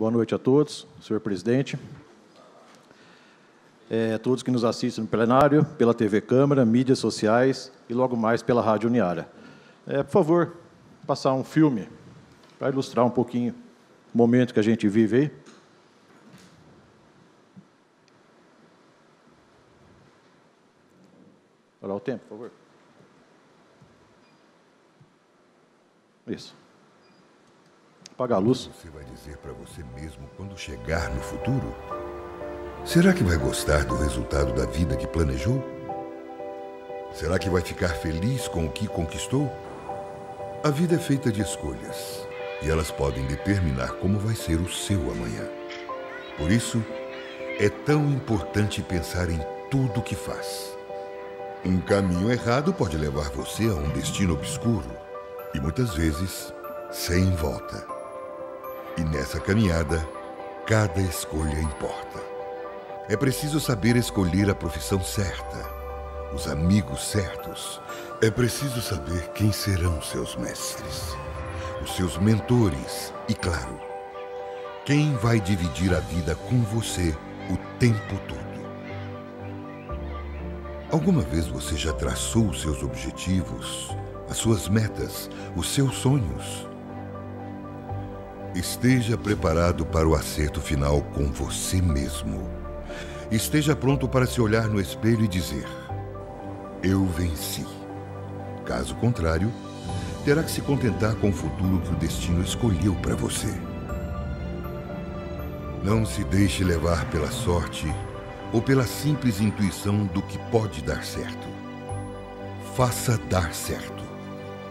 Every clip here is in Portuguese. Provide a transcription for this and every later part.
Boa noite a todos, senhor presidente. É, todos que nos assistem no plenário, pela TV Câmara, mídias sociais e logo mais pela Rádio Uniara. É, por favor, passar um filme para ilustrar um pouquinho o momento que a gente vive aí. Olha o tempo, por favor. Isso. Apagar a luz. Você vai dizer para você mesmo quando chegar no futuro? Será que vai gostar do resultado da vida que planejou? Será que vai ficar feliz com o que conquistou? A vida é feita de escolhas e elas podem determinar como vai ser o seu amanhã. Por isso, é tão importante pensar em tudo que faz. Um caminho errado pode levar você a um destino obscuro e muitas vezes sem volta. E nessa caminhada, cada escolha importa. É preciso saber escolher a profissão certa, os amigos certos. É preciso saber quem serão seus mestres, os seus mentores e, claro, quem vai dividir a vida com você o tempo todo. Alguma vez você já traçou os seus objetivos, as suas metas, os seus sonhos? Esteja preparado para o acerto final com você mesmo. Esteja pronto para se olhar no espelho e dizer: Eu venci. Caso contrário, terá que se contentar com o futuro que o destino escolheu para você. Não se deixe levar pela sorte ou pela simples intuição do que pode dar certo. Faça dar certo.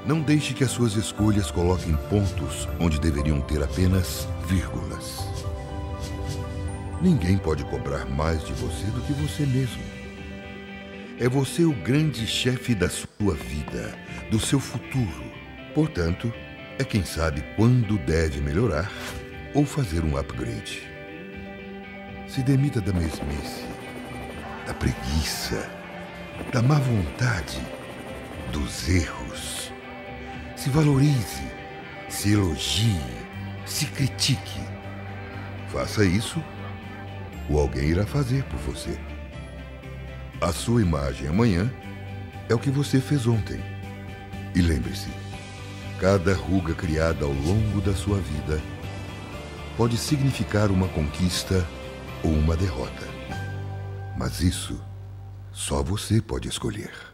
Não deixe que as suas escolhas coloquem pontos onde deveriam ter apenas vírgulas. Ninguém pode cobrar mais de você do que você mesmo. É você o grande chefe da sua vida, do seu futuro. Portanto, é quem sabe quando deve melhorar ou fazer um upgrade. Se demita da mesmice, da preguiça, da má vontade, dos erros se valorize, se elogie, se critique. Faça isso, ou alguém irá fazer por você. A sua imagem amanhã é o que você fez ontem. E lembre-se, cada ruga criada ao longo da sua vida pode significar uma conquista ou uma derrota. Mas isso só você pode escolher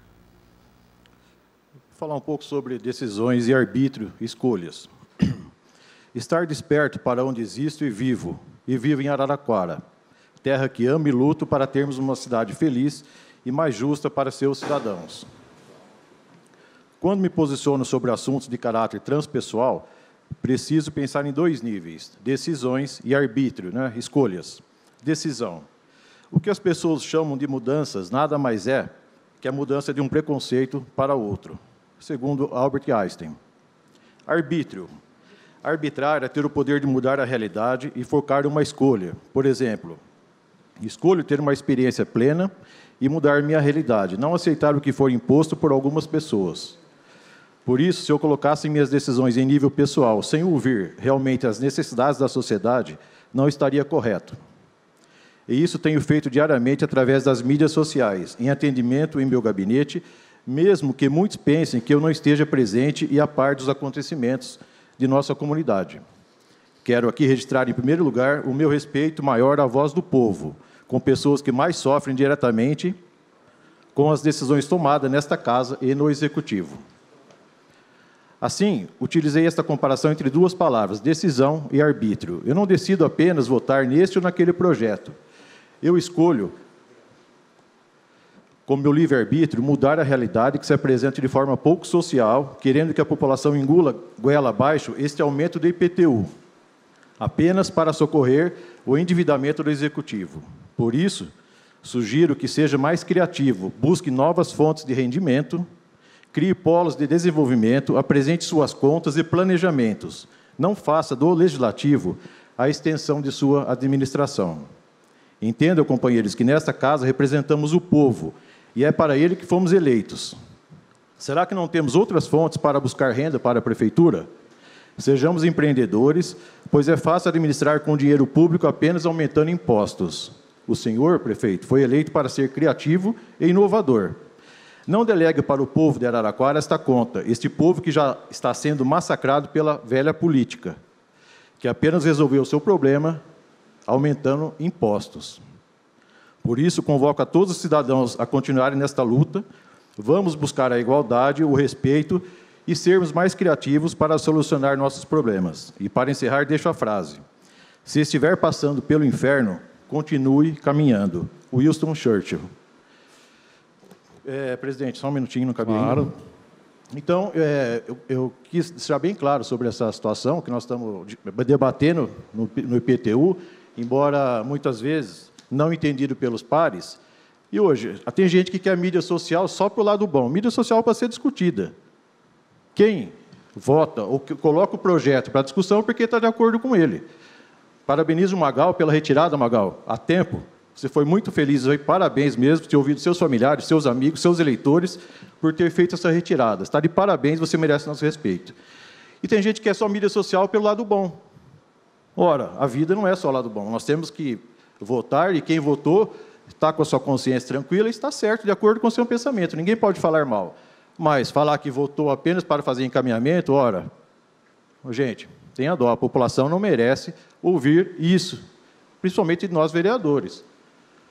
falar um pouco sobre decisões e arbítrio, escolhas. Estar desperto para onde existo e vivo, e vivo em Araraquara, terra que amo e luto para termos uma cidade feliz e mais justa para seus cidadãos. Quando me posiciono sobre assuntos de caráter transpessoal, preciso pensar em dois níveis: decisões e arbítrio, né? escolhas. Decisão. O que as pessoas chamam de mudanças nada mais é que a mudança de um preconceito para outro segundo Albert Einstein. Arbítrio. Arbitrar é ter o poder de mudar a realidade e focar uma escolha. Por exemplo, escolho ter uma experiência plena e mudar minha realidade, não aceitar o que for imposto por algumas pessoas. Por isso, se eu colocasse minhas decisões em nível pessoal, sem ouvir realmente as necessidades da sociedade, não estaria correto. E isso tenho feito diariamente através das mídias sociais, em atendimento em meu gabinete mesmo que muitos pensem que eu não esteja presente e a par dos acontecimentos de nossa comunidade. Quero aqui registrar, em primeiro lugar, o meu respeito maior à voz do povo, com pessoas que mais sofrem diretamente com as decisões tomadas nesta casa e no executivo. Assim, utilizei esta comparação entre duas palavras, decisão e arbítrio. Eu não decido apenas votar neste ou naquele projeto. Eu escolho como meu livre-arbítrio, mudar a realidade que se apresenta de forma pouco social, querendo que a população engula goela abaixo este aumento do IPTU, apenas para socorrer o endividamento do executivo. Por isso, sugiro que seja mais criativo, busque novas fontes de rendimento, crie polos de desenvolvimento, apresente suas contas e planejamentos. Não faça do legislativo a extensão de sua administração. Entendam, companheiros, que nesta casa representamos o povo e é para ele que fomos eleitos. Será que não temos outras fontes para buscar renda para a prefeitura? Sejamos empreendedores, pois é fácil administrar com dinheiro público apenas aumentando impostos. O senhor, prefeito, foi eleito para ser criativo e inovador. Não delegue para o povo de Araraquara esta conta, este povo que já está sendo massacrado pela velha política, que apenas resolveu o seu problema aumentando impostos. Por isso, convoco a todos os cidadãos a continuarem nesta luta. Vamos buscar a igualdade, o respeito e sermos mais criativos para solucionar nossos problemas. E para encerrar, deixo a frase: Se estiver passando pelo inferno, continue caminhando. Winston Churchill. É, presidente, só um minutinho, não cabia Claro. ainda. Então, é, eu, eu quis deixar bem claro sobre essa situação que nós estamos de- debatendo no, no IPTU, embora muitas vezes não entendido pelos pares. E hoje, tem gente que quer mídia social só para o lado bom. Mídia social para ser discutida. Quem vota ou coloca o projeto para discussão é porque está de acordo com ele. Parabenizo o Magal pela retirada, Magal, a tempo. Você foi muito feliz aí, parabéns mesmo, ter ouvido seus familiares, seus amigos, seus eleitores, por ter feito essa retirada. Está de parabéns, você merece nosso respeito. E tem gente que quer só mídia social pelo lado bom. Ora, a vida não é só o lado bom. Nós temos que votar e quem votou está com a sua consciência tranquila e está certo, de acordo com o seu pensamento. Ninguém pode falar mal. Mas falar que votou apenas para fazer encaminhamento, ora, Gente, tenha dó, a população não merece ouvir isso, principalmente nós vereadores.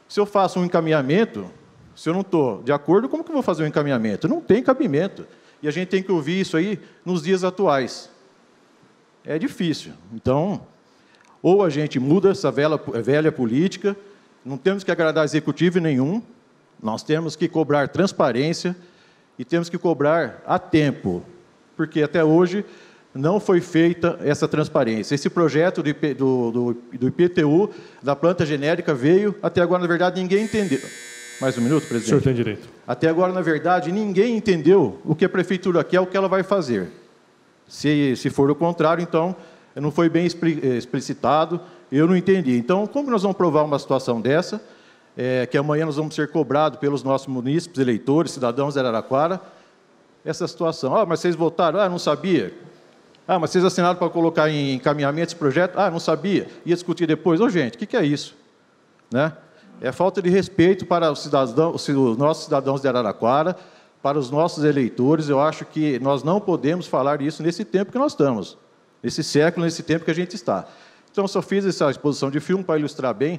Se eu faço um encaminhamento, se eu não estou de acordo, como que eu vou fazer um encaminhamento? Não tem cabimento. E a gente tem que ouvir isso aí nos dias atuais. É difícil. Então, ou a gente muda essa velha, velha política, não temos que agradar executivo nenhum, nós temos que cobrar transparência e temos que cobrar a tempo, porque até hoje não foi feita essa transparência. Esse projeto do, IP, do, do, do IPTU, da planta genérica, veio, até agora, na verdade, ninguém entendeu. Mais um minuto, O presidente. senhor tem direito. Até agora, na verdade, ninguém entendeu o que a prefeitura quer, o que ela vai fazer. Se, se for o contrário, então, não foi bem eh, explicitado, eu não entendi. Então, como nós vamos provar uma situação dessa, eh, que amanhã nós vamos ser cobrados pelos nossos munícipes, eleitores, cidadãos de Araraquara, essa situação? Ah, mas vocês votaram? Ah, não sabia. Ah, mas vocês assinaram para colocar em encaminhamento esse projeto? Ah, não sabia. Ia discutir depois. Ô, gente, o que, que é isso? Né? É falta de respeito para os, cidadãos, os nossos cidadãos de Araraquara, para os nossos eleitores. Eu acho que nós não podemos falar isso nesse tempo que nós estamos, nesse século, nesse tempo que a gente está. Então, só fiz essa exposição de filme para ilustrar bem.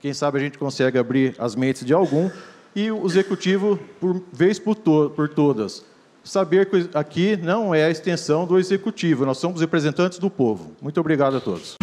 Quem sabe a gente consegue abrir as mentes de algum. E o executivo, por vez por, to por todas, saber que aqui não é a extensão do executivo, nós somos representantes do povo. Muito obrigado a todos.